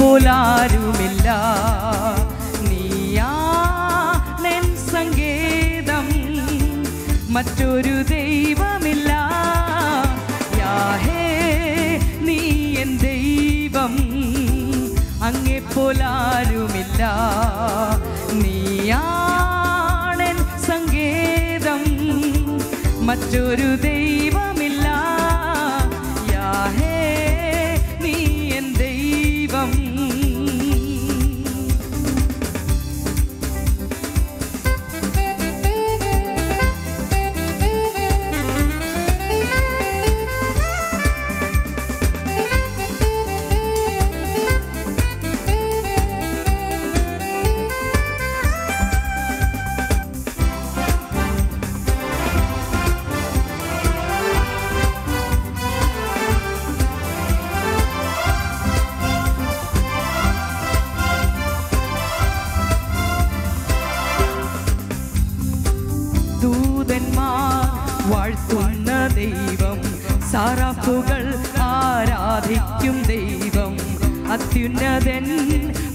പോലാരുമില്ല നീയാണെൻ സങ്കേതം. മറ്റൊരു ദൈവമില്ല. യാഹേ നീ എൻ ദൈവം. അങ്ങെപ്പോലാരുമില്ല നീയാണെൻ സങ്കേതം. മറ്റൊരു ദൈവമില്ല ആരാധിക്കും ദൈവം. അത്യുന്നതൻ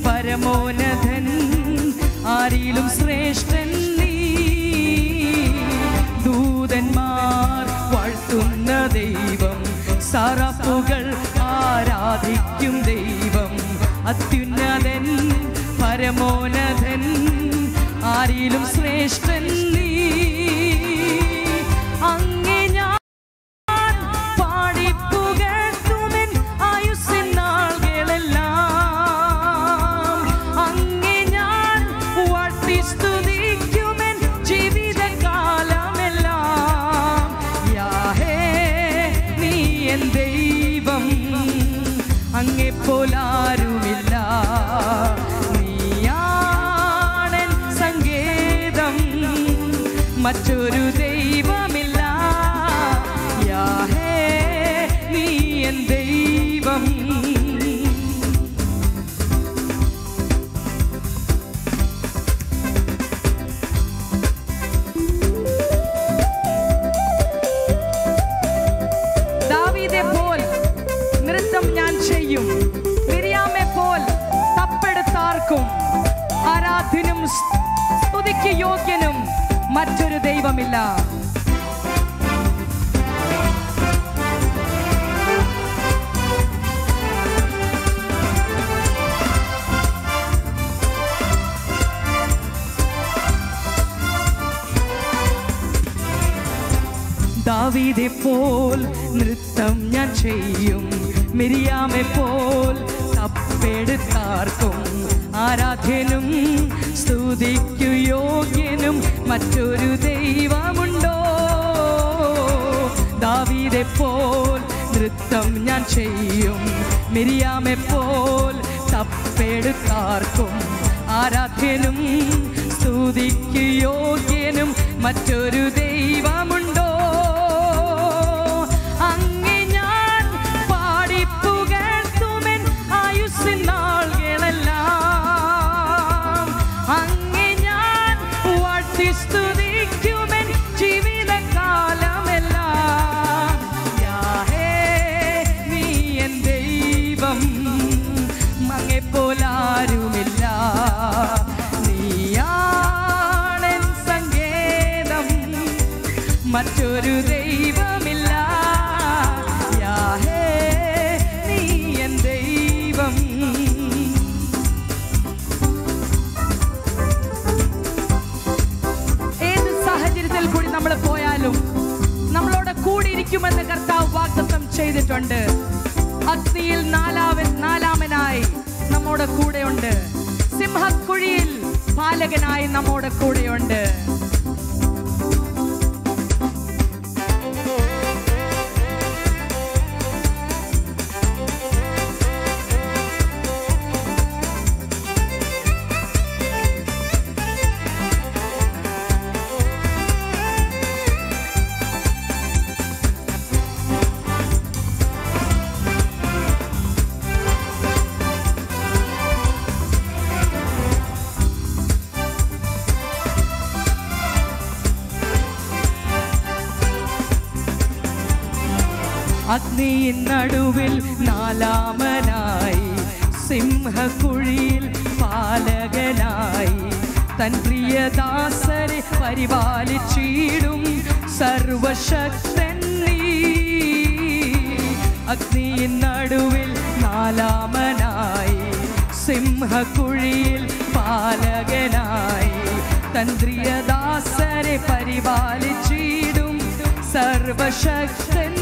പരമോന്നതൻ ആരിലും ശ്രേഷ്ഠൻ നീ. ദൂതന്മാർ വാഴ്ത്തുന്ന ദൈവം സറപ്പുകൾ ആരാധിക്കും ദൈവം. അത്യുന്നതൻ പരമോന്നതൻ ആരിലും ശ്രേഷ്ഠൻ നീ. ദൈവം അങ്ങേ പോലാരുമില്ല നീയാണൻ സങ്കേതം മറ്റൊരു ദൈവമില്ല. യാഹേ നീ എൻ ചെയ്യും. മിരിയാമെ പോൽ തപ്പെടുത്താർക്കും. ആരാധ്യനും സ്തുതിക്ക് യോഗ്യനും മറ്റൊരു ദൈവമില്ല. ദാവീദെ പോൽ നൃത്തം ഞാൻ ചെയ്യും. മിരിയാമെ പോൽ തപ്പെടുത്താർക്കും ആരാധ്യനും സ്തുതിക്കു യോഗ്യനും മറ്റൊരു ദൈവമുണ്ടോ? ദാവീതെ പോൽ നൃത്തം ഞാൻ ചെയ്യും. മിരിയാമെ പോൽ തപ്പെടുത്താർക്കും ആരാധ്യനും സ്തുതിക്കു യോഗ്യനും മറ്റൊരു ദൈവമുണ്ടോ? മറ്റൊരു ദൈവമില്ല. യാഹേ നീ എൻ ദൈവം. ഏത് സാഹചര്യത്തിൽ കൂടി നമ്മൾ പോയാലും നമ്മളോട് കൂടിയിരിക്കുമെന്ന് കർത്താവ് വാഗ്ദത്തം ചെയ്തിട്ടുണ്ട്. അഗ്നിയിൽ നാലാവൻ നാലാമനായി നമ്മോട് കൂടെയുണ്ട്. സിംഹക്കുഴിയിൽ പാലകനായി നമ്മോട് കൂടെയുണ്ട്. അഗ്നിയിൻ നടുവിൽ നാലാമനായി സിംഹക്കുഴിയിൽ പാലകനായി. തൻ പ്രിയദാസരെ പരിപാലിച്ചിടും സർവശക്തൻ നീ. അഗ്നിയിൻ നടുവിൽ നാലാമനായി സിംഹക്കുഴിയിൽ പാലകനായി. തൻ പ്രിയദാസരെ പരിപാലിച്ചിടും സർവശക്തൻ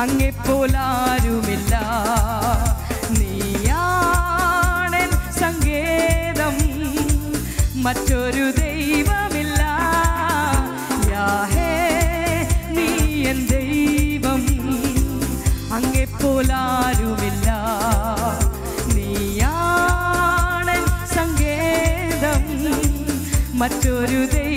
അങ്ങെപ്പോലാരുമില്ല നീയാണൻ സങ്കേതം മറ്റൊരു ദൈവമില്ല. യാഹേ നീ എൻ ദൈവം അങ്ങെപ്പോലാരുമില്ല മറ്റൊരു ദൈവം